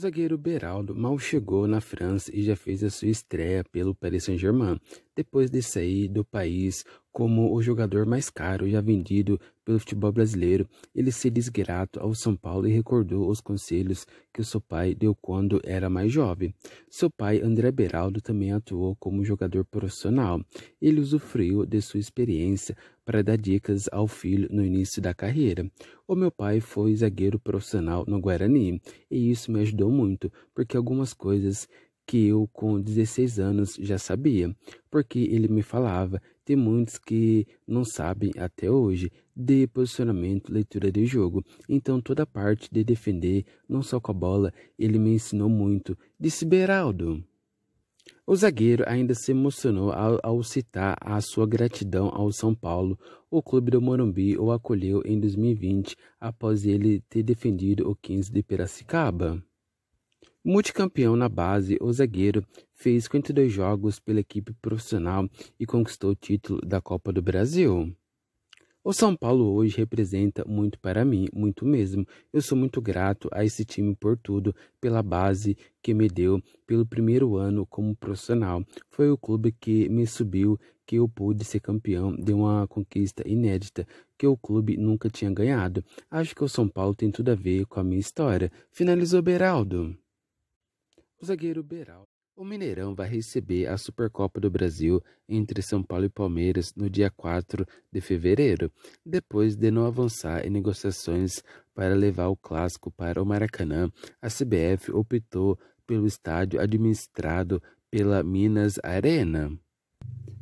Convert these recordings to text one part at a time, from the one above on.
O zagueiro Beraldo mal chegou na França e já fez a sua estreia pelo Paris Saint-Germain, depois de sair do país como o jogador mais caro já vendido pelo futebol brasileiro. Ele se desgrato ao São Paulo e recordou os conselhos que o seu pai deu quando era mais jovem. Seu pai, André Beraldo, também atuou como jogador profissional. Ele usufruiu de sua experiência para dar dicas ao filho no início da carreira. O meu pai foi zagueiro profissional no Guarani e isso me ajudou muito, porque algumas coisas que eu com 16 anos já sabia, porque ele me falava, tem muitos que não sabem até hoje de posicionamento, leitura de jogo. Então toda a parte de defender, não só com a bola, ele me ensinou muito. Disse Beraldo. O zagueiro ainda se emocionou ao, ao, citar a sua gratidão ao São Paulo. O clube do Morumbi o acolheu em 2020 após ele ter defendido o 15 de Piracicaba. Multicampeão na base, o zagueiro fez 52 jogos pela equipe profissional e conquistou o título da Copa do Brasil. O São Paulo hoje representa muito para mim, muito mesmo. Eu sou muito grato a esse time por tudo, pela base que me deu, pelo primeiro ano como profissional. Foi o clube que me subiu, que eu pude ser campeão de uma conquista inédita que o clube nunca tinha ganhado. Acho que o São Paulo tem tudo a ver com a minha história. Finalizou Beraldo. O zagueiro Beraldo. O Mineirão vai receber a Supercopa do Brasil entre São Paulo e Palmeiras no dia 4 de fevereiro, depois de não avançar em negociações para levar o clássico para o Maracanã. A CBF optou pelo estádio administrado pela Minas Arena.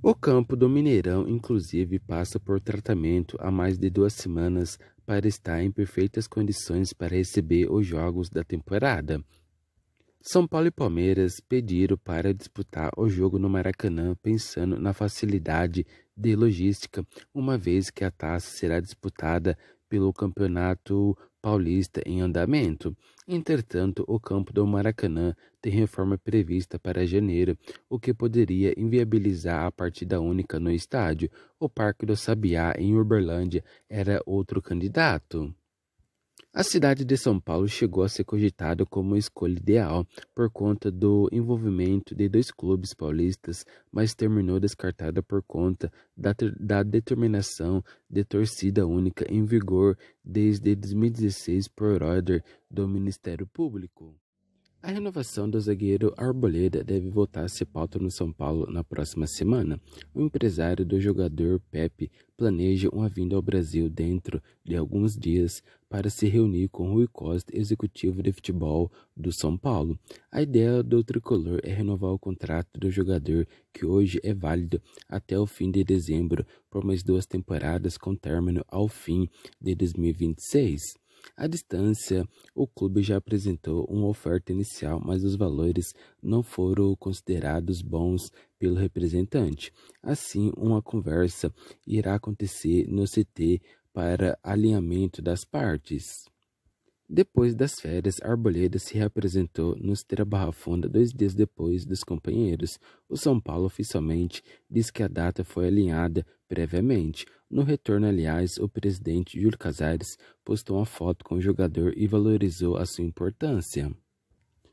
O campo do Mineirão, inclusive, passa por tratamento há mais de duas semanas para estar em perfeitas condições para receber os jogos da temporada. São Paulo e Palmeiras pediram para disputar o jogo no Maracanã pensando na facilidade de logística, uma vez que a taça será disputada pelo Campeonato Paulista em andamento. Entretanto, o campo do Maracanã tem reforma prevista para janeiro, o que poderia inviabilizar a partida única no estádio. O Parque do Sabiá, em Uberlândia, era outro candidato. A cidade de São Paulo chegou a ser cogitada como uma escolha ideal por conta do envolvimento de dois clubes paulistas, mas terminou descartada por conta da, da determinação de torcida única em vigor desde 2016 por order do Ministério Público. A renovação do zagueiro Arboleda deve voltar a ser pauta no São Paulo na próxima semana. O empresário do jogador Pepe planeja uma vinda ao Brasil dentro de alguns dias para se reunir com Rui Costa, executivo de futebol do São Paulo. A ideia do tricolor é renovar o contrato do jogador, que hoje é válido até o fim de dezembro, por mais duas temporadas com término ao fim de 2026. À distância, o clube já apresentou uma oferta inicial, mas os valores não foram considerados bons pelo representante. Assim, uma conversa irá acontecer no CT para alinhamento das partes. Depois das férias, Arboleda se reapresentou no Esteira Barra Funda dois dias depois dos companheiros. O São Paulo oficialmente diz que a data foi alinhada previamente. No retorno, aliás, o presidente Júlio Casares postou uma foto com o jogador e valorizou a sua importância.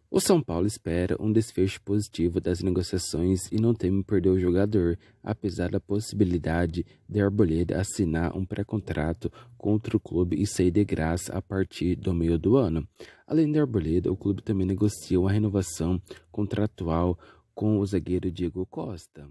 O São Paulo espera um desfecho positivo das negociações e não teme perder o jogador, apesar da possibilidade de Arboleda assinar um pré-contrato contra o clube e sair de graça a partir do meio do ano. Além de Arboleda, o clube também negocia uma renovação contratual com o zagueiro Diego Costa.